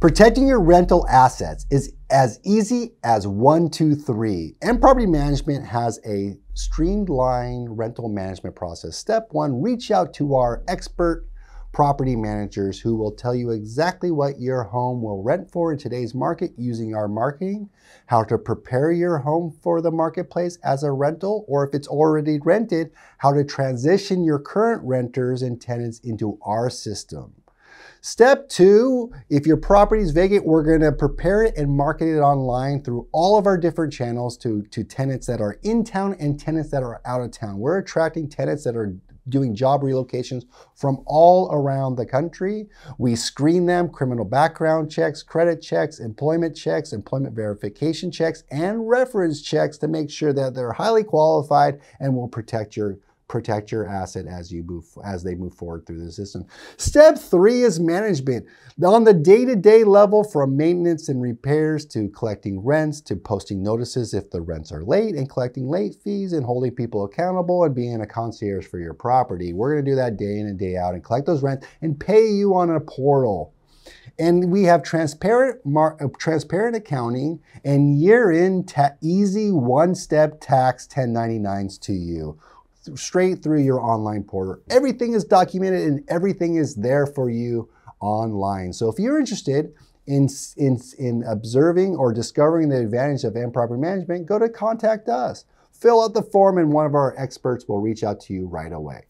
Protecting your rental assets is as easy as one, two, three. M property management has a streamlined rental management process. Step one, reach out to our expert property managers who will tell you exactly what your home will rent for in today's market using our marketing, how to prepare your home for the marketplace as a rental, or if it's already rented, how to transition your current renters and tenants into our system. Step two, if your property is vacant, we're gonna prepare it and market it online through all of our different channels to, to tenants that are in town and tenants that are out of town. We're attracting tenants that are doing job relocations from all around the country. We screen them, criminal background checks, credit checks, employment checks, employment verification checks, and reference checks to make sure that they're highly qualified and will protect your protect your asset as you move as they move forward through the system. Step three is management. On the day-to-day level, from maintenance and repairs to collecting rents to posting notices if the rents are late and collecting late fees and holding people accountable and being a concierge for your property. We're gonna do that day in and day out and collect those rents and pay you on a portal. And we have transparent, transparent accounting and year-end easy one-step tax 1099s to you straight through your online portal. Everything is documented and everything is there for you online. So if you're interested in, in, in observing or discovering the advantage of M Property Management, go to contact us. Fill out the form and one of our experts will reach out to you right away.